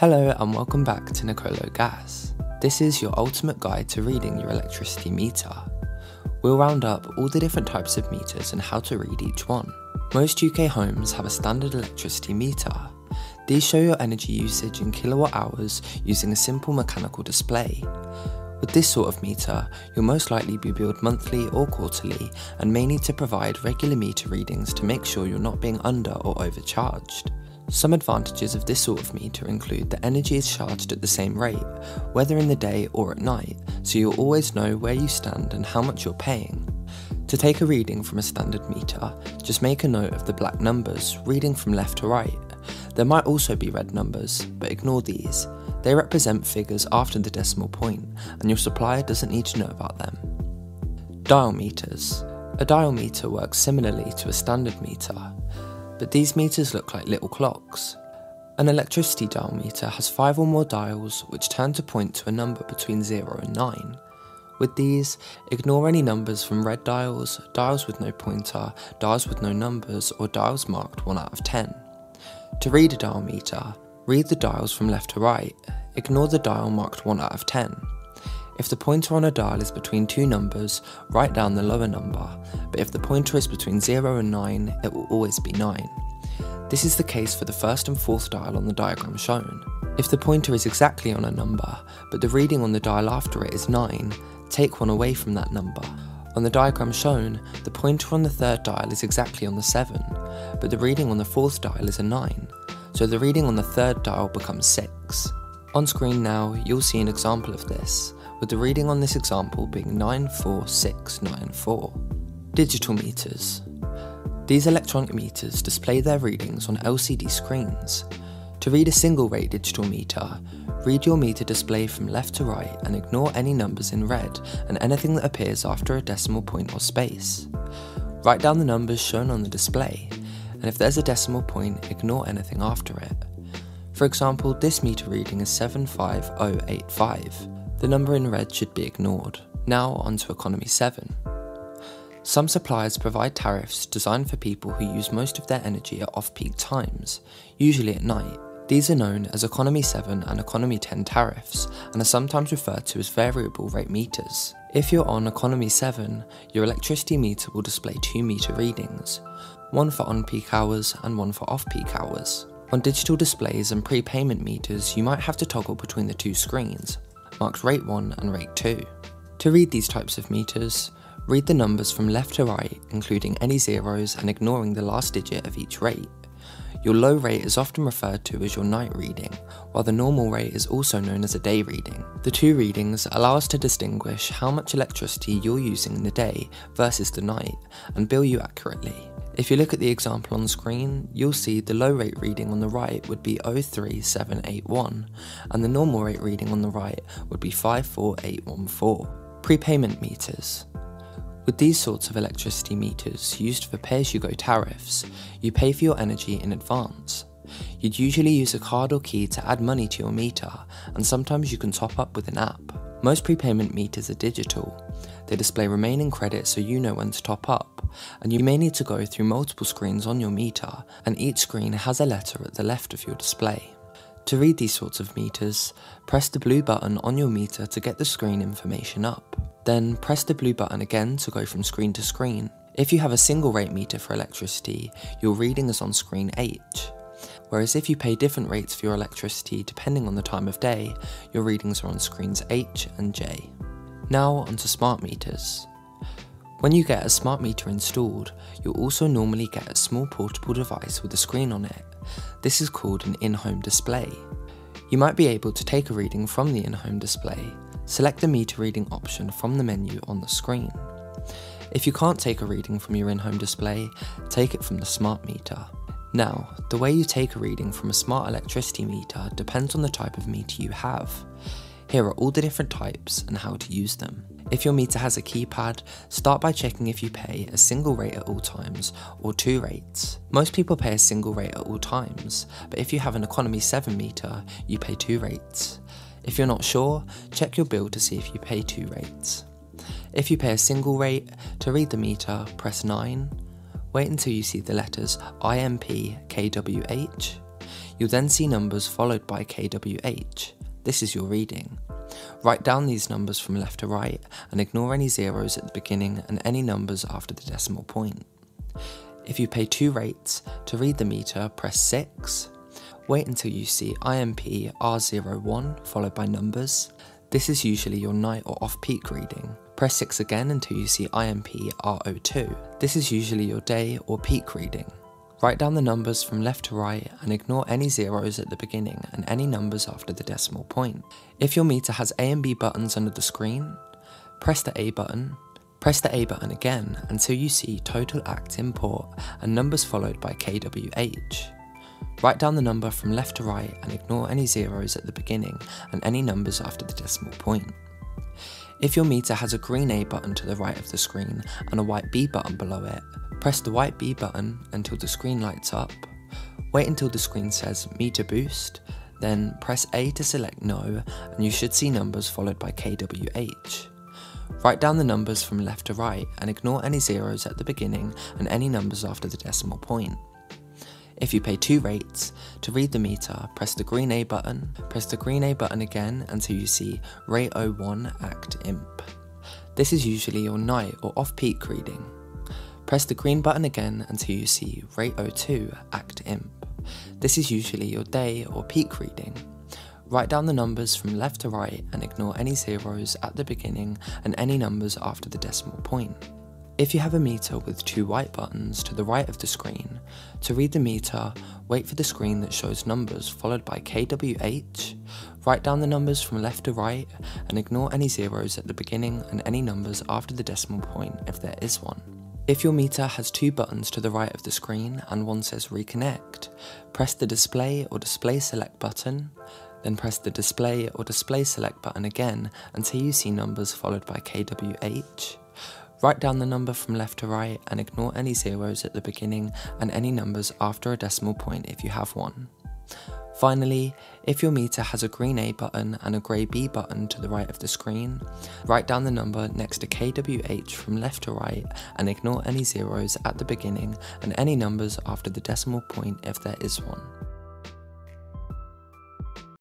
Hello and welcome back to Niccolo Gas. This is your ultimate guide to reading your electricity meter. We'll round up all the different types of meters and how to read each one. Most UK homes have a standard electricity meter. These show your energy usage in kilowatt hours using a simple mechanical display. With this sort of meter, you'll most likely be billed monthly or quarterly and may need to provide regular meter readings to make sure you're not being under or overcharged. Some advantages of this sort of meter include that energy is charged at the same rate, whether in the day or at night, so you'll always know where you stand and how much you're paying. To take a reading from a standard meter, just make a note of the black numbers, reading from left to right. There might also be red numbers, but ignore these. They represent figures after the decimal point, and your supplier doesn't need to know about them. Dial meters. A dial meter works similarly to a standard meter, but these meters look like little clocks. An electricity dial meter has 5 or more dials which turn to point to a number between 0 and 9. With these, ignore any numbers from red dials, dials with no pointer, dials with no numbers, or dials marked 1 out of 10. To read a dial meter, read the dials from left to right, ignore the dial marked 1 out of 10. If the pointer on a dial is between two numbers, write down the lower number, but if the pointer is between 0 and 9, it will always be 9. This is the case for the first and fourth dial on the diagram shown. If the pointer is exactly on a number, but the reading on the dial after it is 9, take one away from that number. On the diagram shown, the pointer on the third dial is exactly on the 7, but the reading on the fourth dial is a 9, so the reading on the third dial becomes 6. On screen now, you'll see an example of this, with the reading on this example being 94694. Digital meters. These electronic meters display their readings on LCD screens. To read a single rate digital meter, read your meter display from left to right and ignore any numbers in red and anything that appears after a decimal point or space. Write down the numbers shown on the display, and if there's a decimal point, ignore anything after it. For example, this meter reading is 75085. The number in red should be ignored. Now on to Economy 7. Some suppliers provide tariffs designed for people who use most of their energy at off-peak times, usually at night. These are known as Economy 7 and Economy 10 tariffs and are sometimes referred to as variable rate meters. If you're on Economy 7, your electricity meter will display two meter readings, one for on-peak hours and one for off-peak hours. On digital displays and prepayment meters, you might have to toggle between the two screens, marked rate 1 and rate 2. To read these types of meters, read the numbers from left to right, including any zeros and ignoring the last digit of each rate. Your low rate is often referred to as your night reading, while the normal rate is also known as a day reading. The two readings allow us to distinguish how much electricity you're using in the day versus the night and bill you accurately. If you look at the example on screen, you'll see the low rate reading on the right would be 03781 and the normal rate reading on the right would be 54814. Prepayment meters. With these sorts of electricity meters used for pay-as-you-go tariffs, you pay for your energy in advance. You'd usually use a card or key to add money to your meter, and sometimes you can top up with an app. Most prepayment meters are digital. They display remaining credit so you know when to top up, and you may need to go through multiple screens on your meter, and each screen has a letter at the left of your display. To read these sorts of meters, press the blue button on your meter to get the screen information up. Then press the blue button again to go from screen to screen. If you have a single rate meter for electricity, your reading is on screen H. Whereas if you pay different rates for your electricity depending on the time of day, your readings are on screens H and J. Now onto smart meters. When you get a smart meter installed, you'll also normally get a small portable device with a screen on it. This is called an in-home display. You might be able to take a reading from the in-home display, select the meter reading option from the menu on the screen. If you can't take a reading from your in-home display, take it from the smart meter. Now, the way you take a reading from a smart electricity meter depends on the type of meter you have. Here are all the different types and how to use them. If your meter has a keypad, start by checking if you pay a single rate at all times or two rates. Most people pay a single rate at all times, but if you have an economy 7 meter, you pay two rates. If you're not sure, check your bill to see if you pay two rates. If you pay a single rate, to read the meter, press 9. Wait until you see the letters IMP KWH. You'll then see numbers followed by KWH. This is your reading. Write down these numbers from left to right and ignore any zeros at the beginning and any numbers after the decimal point. If you pay two rates, to read the meter, press 6. Wait until you see IMP R01 followed by numbers. This is usually your night or off-peak reading. Press 6 again until you see IMP R02. This is usually your day or peak reading. Write down the numbers from left to right and ignore any zeros at the beginning and any numbers after the decimal point. If your meter has A and B buttons under the screen, press the A button, press the A button again until you see total act import and numbers followed by KWH. Write down the number from left to right and ignore any zeros at the beginning and any numbers after the decimal point. If your meter has a green A button to the right of the screen and a white B button below it, Press the white B button until the screen lights up. Wait until the screen says meter boost, then press A to select no and you should see numbers followed by KWH. Write down the numbers from left to right and ignore any zeros at the beginning and any numbers after the decimal point. If you pay two rates, to read the meter, press the green A button, press the green A button again until you see rate 01 act imp. This is usually your night or off-peak reading. Press the green button again until you see Rate 02 Act Imp. This is usually your day or peak reading. Write down the numbers from left to right and ignore any zeros at the beginning and any numbers after the decimal point. If you have a meter with two white buttons to the right of the screen, to read the meter, wait for the screen that shows numbers followed by KWH, write down the numbers from left to right and ignore any zeros at the beginning and any numbers after the decimal point if there is one. If your meter has two buttons to the right of the screen and one says reconnect, press the display or display select button, then press the display or display select button again until you see numbers followed by KWH. Write down the number from left to right and ignore any zeros at the beginning and any numbers after a decimal point if you have one. Finally, if your meter has a green A button and a grey B button to the right of the screen, write down the number next to KWH from left to right and ignore any zeros at the beginning and any numbers after the decimal point if there is one.